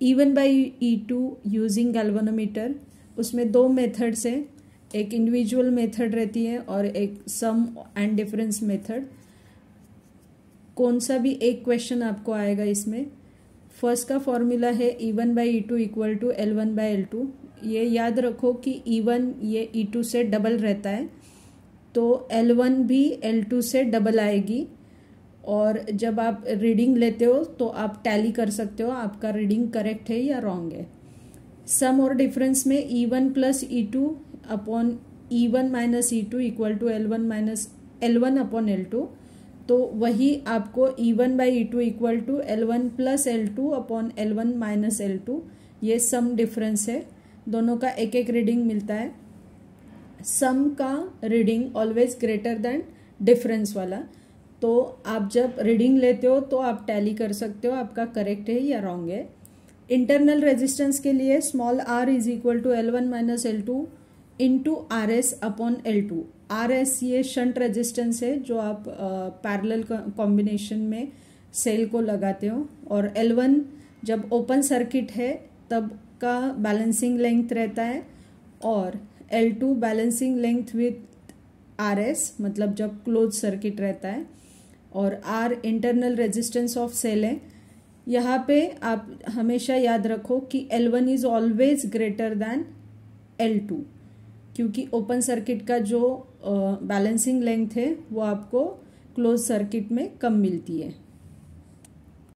E one by E two using galvanometer उसमें दो methods हैं। एक इंडिविजुअल मेथड रहती है और एक सम एंड डिफरेंस मेथड कौन सा भी एक क्वेश्चन आपको आएगा इसमें। फ़र्स्ट का फॉर्मूला है E one by E two equal to L one by L two ये याद रखो कि ई e वन ये ई e टू से डबल रहता है। तो एल वन भी एल टू से डबल आएगी। और जब आप रीडिंग लेते हो तो आप टैली कर सकते हो, आपका रीडिंग करेक्ट है या रॉन्ग है। सम और डिफरेंस में E one plus E two upon E one minus E two equal to L one minus L one upon L two तो वही आपको E one by E two equal to L one plus L two upon L one minus L two ये sum difference है। दोनों का एक एक reading मिलता है। सम का reading always greater than difference वाला। तो आप जब रीडिंग लेते हो तो आप टैली कर सकते हो, आपका करेक्ट है या रॉन्ग है। इंटरनल रेजिस्टेंस के लिए small R is equal to L one minus L two into R S upon L two R S ये शंट रेजिस्टेंस है, जो आप पैरेलल कॉम्बिनेशन में सेल को लगाते हो। और एल वन जब ओपन सर्किट है, तब का बैलेंसिंग लेंथ रहता है। और L two balancing length with R S मतलब जब क्लोज सर्किट रहता है। और R internal resistance of cell है। यहाँ पे आप हमेशा याद रखो कि L one is always greater than L two क्योंकि ओपन सर्किट का जो बैलेंसिंग लेंथ है, वो आपको क्लोज सर्किट में कम मिलती है।